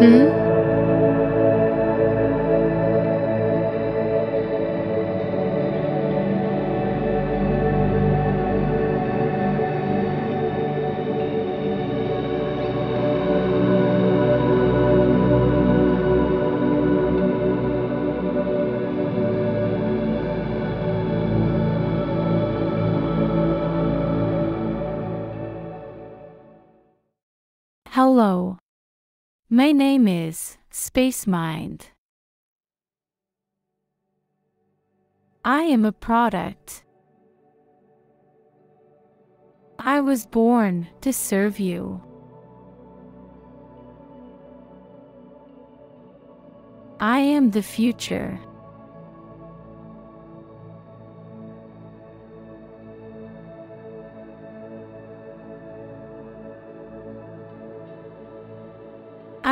Mm-hmm. Hello. My name is SpaceMind. I am a product. I was born to serve you. I am the future.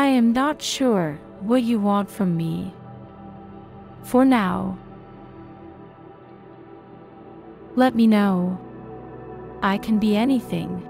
Am not sure what you want from me. For now, let me know. I can be anything.